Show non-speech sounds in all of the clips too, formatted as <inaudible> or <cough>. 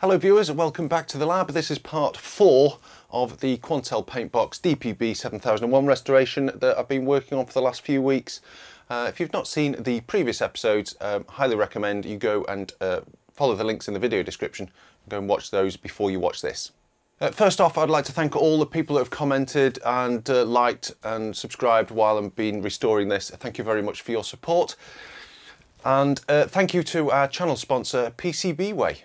Hello viewers and welcome back to the lab. This is part four of the Quantel Paintbox DPB 7001 restoration that I've been working on for the last few weeks. Uh, if you've not seen the previous episodes, um, highly recommend you go and uh, follow the links in the video description and go and watch those before you watch this. Uh, first off, I'd like to thank all the people that have commented and uh, liked and subscribed while I've been restoring this. Thank you very much for your support. And uh, thank you to our channel sponsor, PCBWay.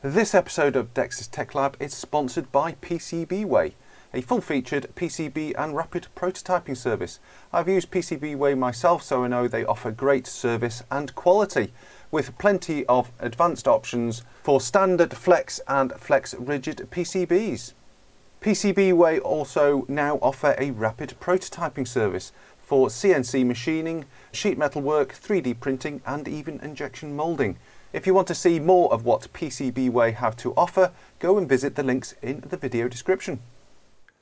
This episode of Dex's Tech Lab is sponsored by PCBWay, a full-featured PCB and rapid prototyping service. I've used PCBWay myself so I know they offer great service and quality with plenty of advanced options for standard flex and flex rigid PCBs. PCBWay also now offer a rapid prototyping service for CNC machining, sheet metal work, 3D printing and even injection moulding. If you want to see more of what PCBWay have to offer, go and visit the links in the video description.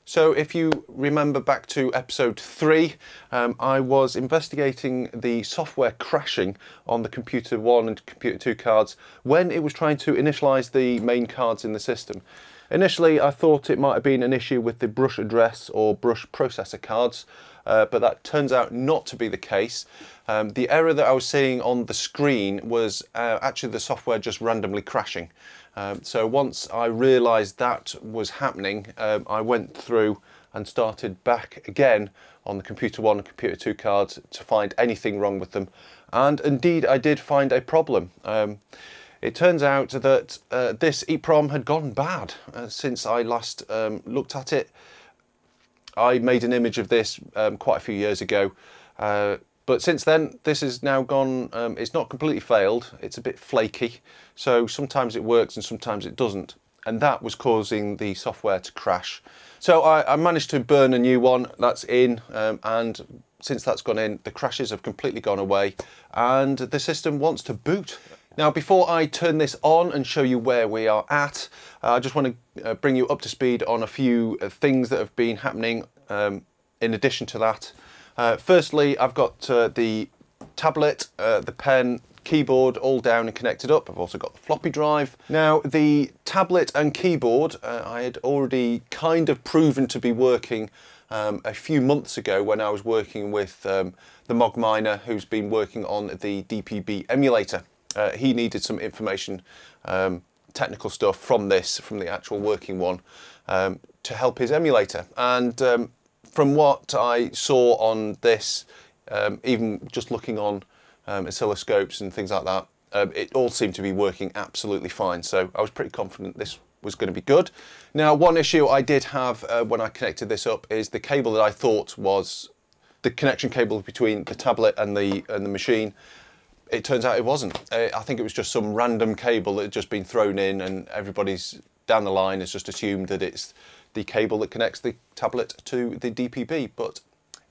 So if you remember back to episode three, um, I was investigating the software crashing on the computer one and computer two cards when it was trying to initialize the main cards in the system. Initially, I thought it might have been an issue with the brush address or brush processor cards, uh, but that turns out not to be the case. Um, the error that I was seeing on the screen was uh, actually the software just randomly crashing. Um, so once I realised that was happening, um, I went through and started back again on the computer one and computer two cards to find anything wrong with them. And indeed, I did find a problem. Um, it turns out that uh, this EEPROM had gone bad uh, since I last um, looked at it. I made an image of this um, quite a few years ago. Uh, but since then, this has now gone, um, it's not completely failed, it's a bit flaky. So sometimes it works and sometimes it doesn't. And that was causing the software to crash. So I, I managed to burn a new one, that's in, um, and since that's gone in, the crashes have completely gone away and the system wants to boot. Now, before I turn this on and show you where we are at, uh, I just want to uh, bring you up to speed on a few uh, things that have been happening um, in addition to that. Uh, firstly, I've got uh, the tablet, uh, the pen, keyboard all down and connected up. I've also got the floppy drive. Now, the tablet and keyboard I had already kind of proven to be working um, a few months ago when I was working with um, the Mog Miner who's been working on the DPB emulator uh, he needed some information, um, technical stuff from this, from the actual working one, um, to help his emulator. And um, from what I saw on this, um, even just looking on um, oscilloscopes and things like that, um, it all seemed to be working absolutely fine. So I was pretty confident this was going to be good. Now, one issue I did have uh, when I connected this up is the cable that I thought was the connection cable between the tablet and the and the machine it turns out it wasn't. Uh, I think it was just some random cable that had just been thrown in and everybody's down the line has just assumed that it's the cable that connects the tablet to the DPB, but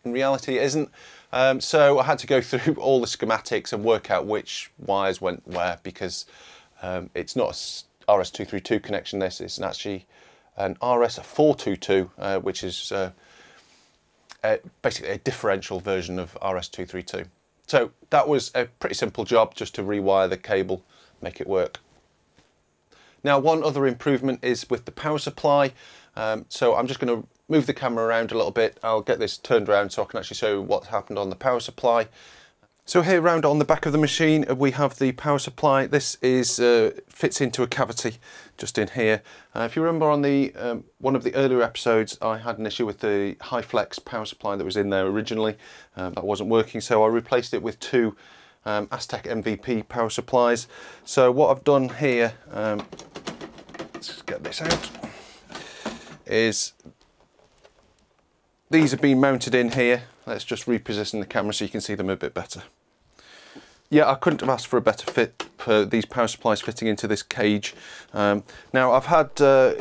in reality it isn't. Um, so I had to go <laughs> through all the schematics and work out which wires went where because um, it's not a RS232 connection this, it's actually an RS422 uh, which is uh, basically a differential version of RS232. So that was a pretty simple job just to rewire the cable, make it work. Now one other improvement is with the power supply. Um, so I'm just going to move the camera around a little bit. I'll get this turned around so I can actually show what happened on the power supply. So here round on the back of the machine uh, we have the power supply. This is uh, fits into a cavity just in here. Uh, if you remember on the um, one of the earlier episodes I had an issue with the HyFlex power supply that was in there originally. Um, that wasn't working so I replaced it with two um, Astec MVP power supplies. So what I've done here, um, let's get this out, is these have been mounted in here. Let's just reposition the camera so you can see them a bit better yeah, I couldn't have asked for a better fit for these power supplies fitting into this cage. Um, now I've had uh,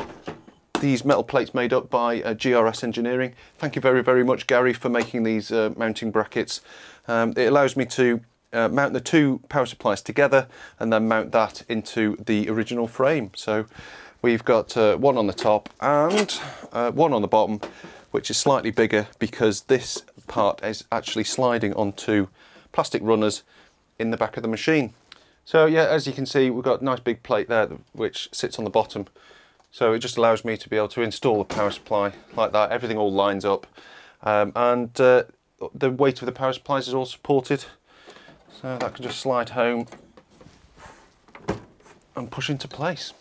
these metal plates made up by uh, GRS Engineering. Thank you very, very much, Gary, for making these uh, mounting brackets. Um, it allows me to uh, mount the two power supplies together and then mount that into the original frame. So we've got uh, one on the top and uh, one on the bottom, which is slightly bigger because this part is actually sliding onto plastic runners in the back of the machine. So yeah, as you can see, we've got a nice big plate there which sits on the bottom. So it just allows me to be able to install the power supply like that. Everything all lines up. Um, and uh, the weight of the power supplies is all supported. So that can just slide home and push into place.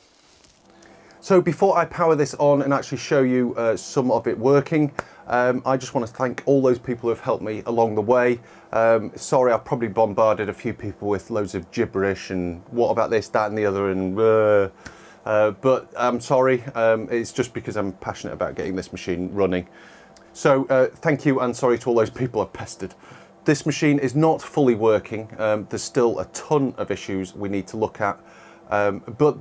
So before I power this on and actually show you uh, some of it working, um, I just want to thank all those people who have helped me along the way. Um, sorry, I've probably bombarded a few people with loads of gibberish and what about this, that and the other and uh, uh, but I'm sorry, um, it's just because I'm passionate about getting this machine running. So uh, thank you and sorry to all those people I've pestered. This machine is not fully working. Um, there's still a ton of issues we need to look at. Um, but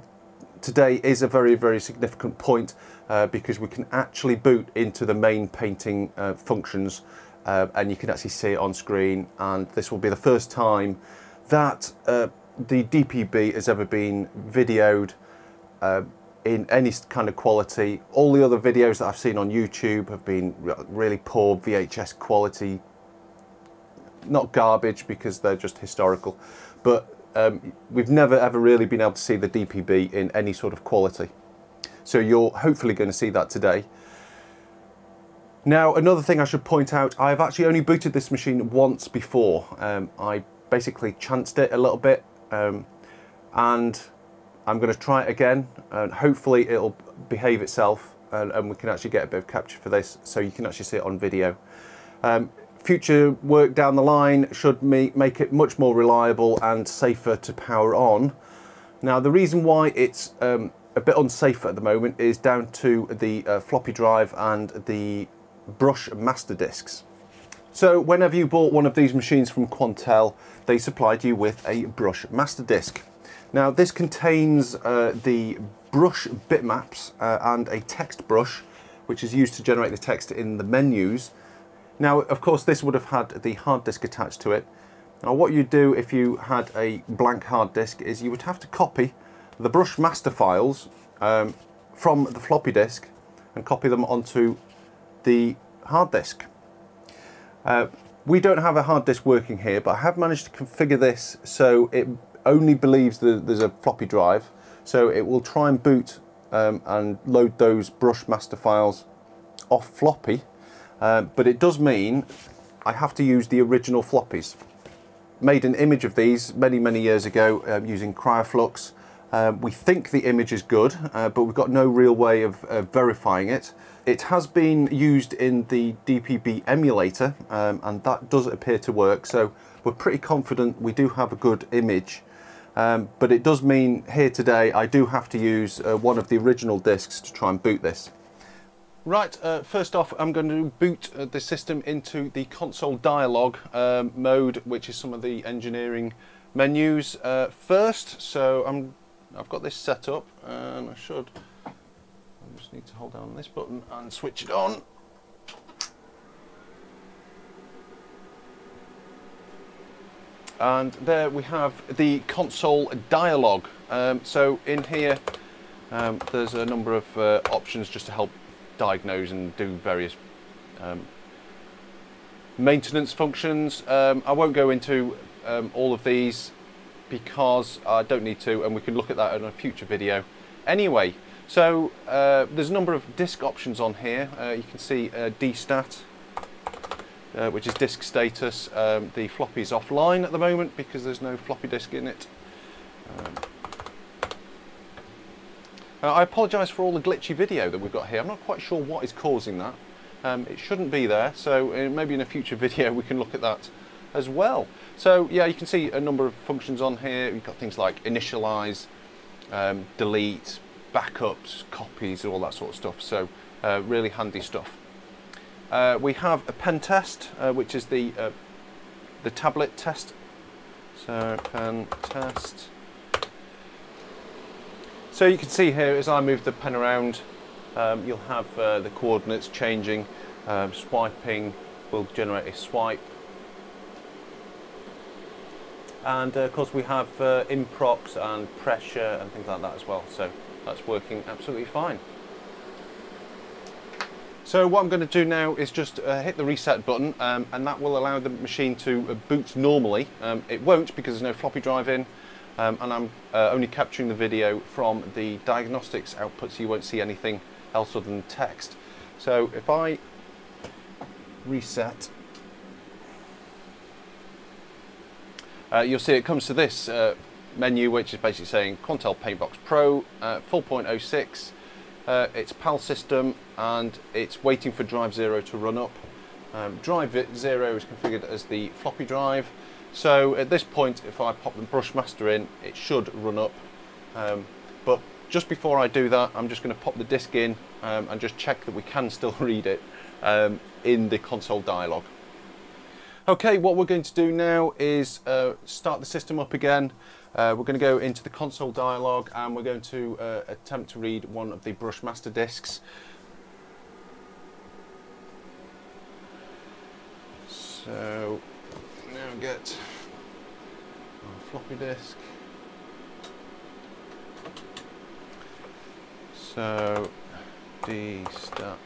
today is a very, very significant point uh, because we can actually boot into the main painting uh, functions uh, and you can actually see it on screen. And this will be the first time that uh, the DPB has ever been videoed uh, in any kind of quality. All the other videos that I've seen on YouTube have been really poor VHS quality, not garbage because they're just historical, but um, we've never ever really been able to see the DPB in any sort of quality. So you're hopefully going to see that today. Now, another thing I should point out, I've actually only booted this machine once before. Um, I basically chanced it a little bit um, and I'm going to try it again and hopefully it'll behave itself and, and, we can actually get a bit of capture for this so you can actually see it on video. Um, future work down the line should make it much more reliable and safer to power on. Now the reason why it's um, a bit unsafe at the moment is down to the uh, floppy drive and the brush master discs. So whenever you bought one of these machines from Quantel, they supplied you with a brush master disc. Now this contains uh, the brush bitmaps uh, and a text brush which is used to generate the text in the menus. Now of course this would have had the hard disk attached to it. Now what you do if you had a blank hard disk is you would have to copy the brush master files um, from the floppy disk and copy them onto the hard disk. Uh, we don't have a hard disk working here, but I have managed to configure this so it only believes that there's a floppy drive, so it will try and boot um, and load those brush master files off floppy, uh, but it does mean I have to use the original floppies. Made an image of these many, many years ago um, using KryoFlux. Um, we think the image is good, uh, but we've got no real way of verifying it. It has been used in the DPB emulator, um, and that does appear to work, so we're pretty confident we do have a good image um, but it does mean here today I do have to use uh, one of the original discs to try and boot this. Right, uh, first off I'm going to boot uh, the system into the console dialog um, mode which is some of the engineering menus uh, first. So I'm, I've got this set up and I should, I just need to hold down this button and switch it on. and there we have the console dialog. Um, so in here um, there's a number of uh, options just to help diagnose and do various um, maintenance functions. Um, I won't go into um, all of these because I don't need to and we can look at that in a future video. Anyway, so uh, there's a number of disk options on here. Uh, you can see uh, DStat, uh, which is disk status. Um, the floppy is offline at the moment because there's no floppy disk in it. Um, uh, I apologise for all the glitchy video that we've got here. I'm not quite sure what is causing that. Um, it shouldn't be there, so uh, maybe in a future <laughs> video we can look at that as well. So yeah, you can see a number of functions on here. You've got things like initialize, um, delete, backups, copies, all that sort of stuff. So uh, really handy stuff. Uh, we have a pen test, uh, which is the uh, the tablet test. So pen test. So you can see here as I move the pen around, um, you'll have uh, the coordinates changing. Um, swiping will generate a swipe. And uh, of course we have uh, improps and pressure and things like that as well. So that's working absolutely fine. So what I'm going to do now is just uh, hit the reset button um, and that will allow the machine to boot normally. Um, it won't because there's no floppy drive in um, and I'm uh, only capturing the video from the diagnostics output so you won't see anything else other than text. So if I reset, uh, you'll see it comes to this uh, menu which is basically saying Quantel Paintbox Pro uh, 4.06 uh, it's PAL system and it's waiting for drive 0 to run up. Um, drive 0 is configured as the floppy drive so at this point if I pop the Brushmaster in it should run up um, but just before I do that I'm just going to pop the disk in um, and just check that we can still <laughs> read it um, in the console dialog. Okay, what we're going to do now is uh, start the system up again. Uh, we're going to go into the console dialog and we're going to uh, attempt to read one of the Brushmaster discs. So get floppy disk. So D stat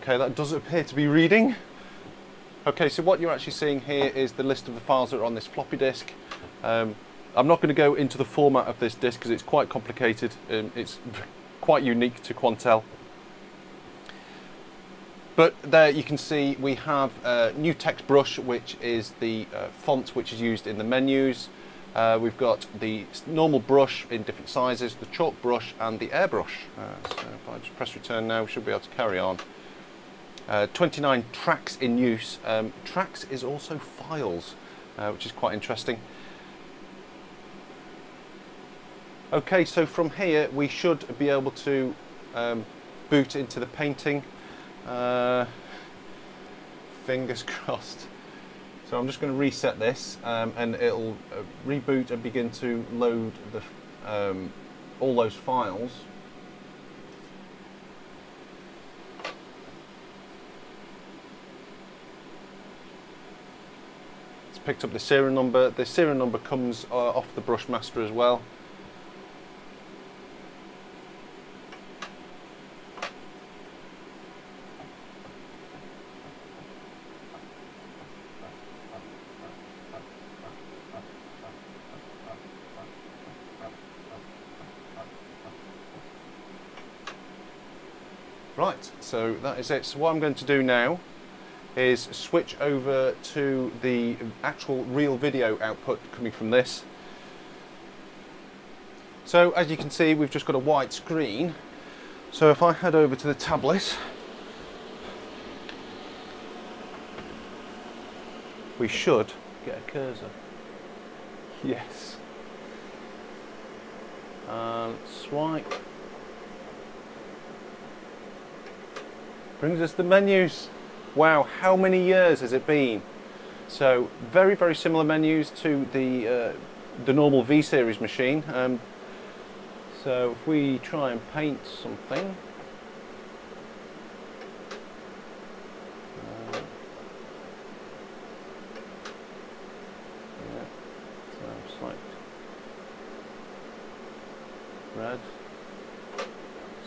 Okay, that does appear to be reading. Okay, so what you're actually seeing here is the list of the files that are on this floppy disk. Um, I'm not going to go into the format of this disk because it's quite complicated. Um, it's <laughs> quite unique to Quantel. But there you can see we have a new text brush, which is the uh, font which is used in the menus. Uh, we've got the normal brush in different sizes, the chalk brush and the airbrush. Uh, so if I just press return now, we should be able to carry on. Uh, 29 tracks in use. Um, tracks is also files, uh, which is quite interesting. Okay, so from here we should be able to um, boot into the painting. Uh, fingers <laughs> crossed. So I'm just going to reset this um, and it'll uh, reboot and begin to load the, um, all those files. Picked up the serial number. The serial number comes uh, off the Brushmaster as well. Right, so that is it. So what I'm going to do now is switch over to the actual real video output coming from this. So as you can see we've just got a white screen so if I head over to the tablet we should get a cursor. Yes. And swipe. Brings us the menus. Wow, how many years has it been? So very, very similar menus to the, uh, the normal V-Series machine. Um, so if we try and paint something, uh, red,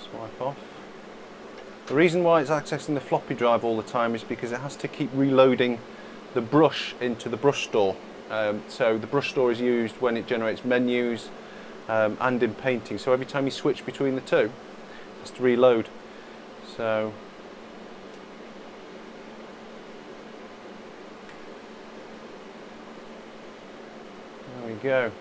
swipe off. The reason why it's accessing the floppy drive all the time is because it has to keep reloading the brush into the brush store. Um, so the brush store is used when it generates menus um, and in painting. So every time you switch between the two, it has to reload. So there we go.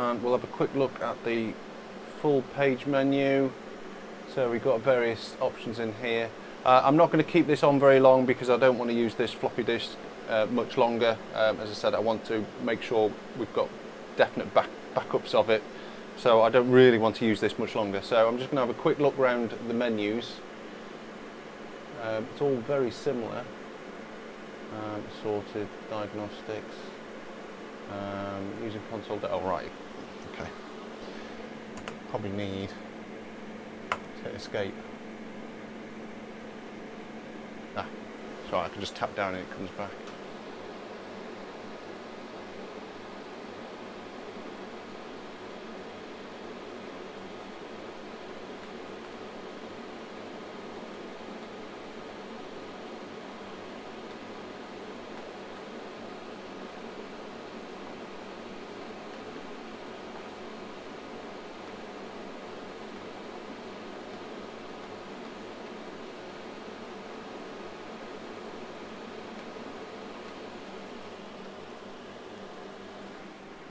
And we'll have a quick look at the full page menu. So we've got various options in here. Uh, I'm not going to keep this on very long because I don't want to use this floppy disk uh, much longer. Um, as I said I want to make sure we've got definite back backups of it. So I don't really want to use this much longer. So I'm just going to have a quick look around the menus. Um, it's all very similar. Um, sorted diagnostics um, using console. Oh right probably need to escape. Ah, sorry, I can just tap down and it comes back.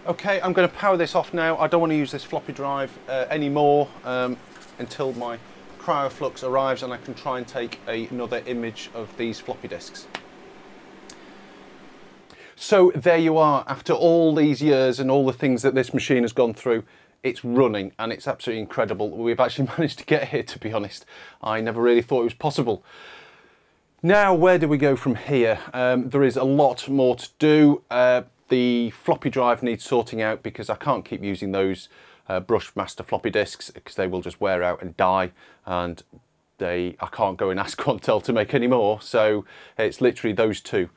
Okay, I'm going to power this off now. I don't want to use this floppy drive uh, anymore um, until my KryoFlux arrives and I can try and take a, another image of these floppy disks. So there you are, after all these years and all the things that this machine has gone through, it's running and it's absolutely incredible. We've actually <laughs> managed to get here, to be honest. I never really thought it was possible. Now, where do we go from here? Um, there is a lot more to do. Uh, the floppy drive needs sorting out because I can't keep using those uh, Brushmaster floppy disks because they will just wear out and die and they I can't go and <laughs> ask Quantel to make any more so it's literally those two.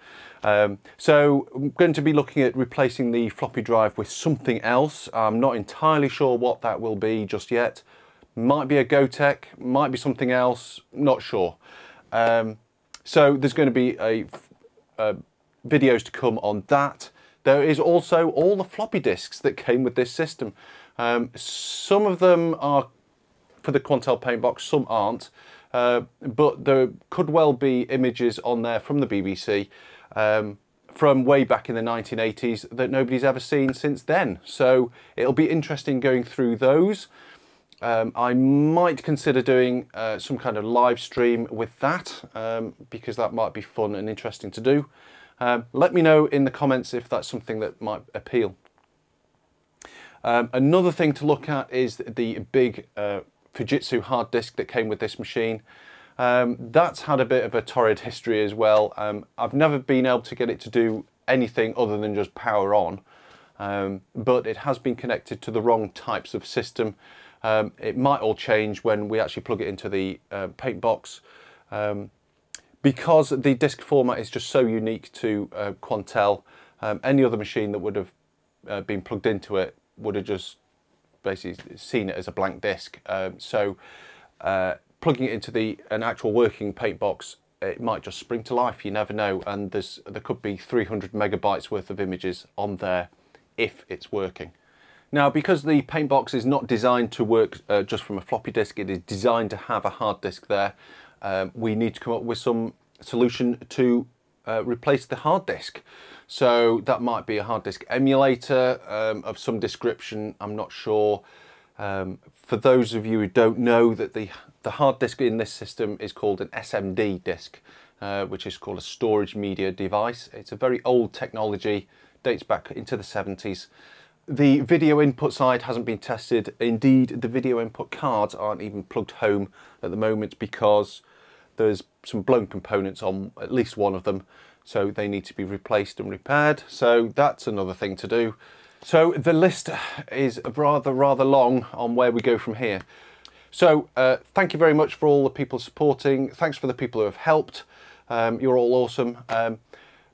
Um, so I'm going to be looking at replacing the floppy drive with something else. I'm not entirely sure what that will be just yet. Might be a Gotek, might be something else, not sure. Um, so there's going to be a, a videos to come on that. There is also all the floppy disks that came with this system. Um, some of them are for the Quantel Paintbox, some aren't. Uh, but there could well be images on there from the BBC um, from way back in the 1980s that nobody's ever seen since then. So it'll be interesting going through those. Um, I might consider doing uh, some kind of live stream with that um, because that might be fun and interesting to do. Um, let me know in the comments if that's something that might appeal. Um, another thing to look at is the big uh, Fujitsu hard disk that came with this machine. Um, that's had a bit of a torrid history as well. Um, I've never been able to get it to do anything other than just power on, um, but it has been connected to the wrong types of system. Um, it might all change when we actually plug it into the uh, paint box. Because the disk format is just so unique to uh, Quantel, um, any other machine that would have uh, been plugged into it would have just basically seen it as a blank disk. Um, so uh, plugging it into the an actual working paint box, it might just spring to life. You never know, and there's there could be 300 megabytes worth of images on there if it's working. Now, because the paint box is not designed to work uh, just from a floppy disk, it is designed to have a hard disk there um, we need to come up with some solution to uh, replace the hard disk. So that might be a hard disk emulator um, of some description, I'm not sure. Um, for those of you who don't know that the, the hard disk in this system is called an SMD disk, uh, which is called a storage media device. It's a very old technology, dates back into the 70s. The video input side hasn't been tested. Indeed, the video input cards aren't even plugged home at the moment because there's some blown components on at least one of them. So they need to be replaced and repaired. So that's another thing to do. So the list is rather rather long on where we go from here. So uh, thank you very much for all the people supporting. Thanks for the people who have helped. Um, you're all awesome. Um,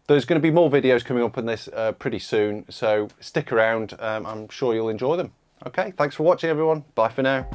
there's going to be more videos coming up on this uh, pretty soon. So stick around. Um, I'm sure you'll enjoy them. Okay thanks for watching everyone. Bye for now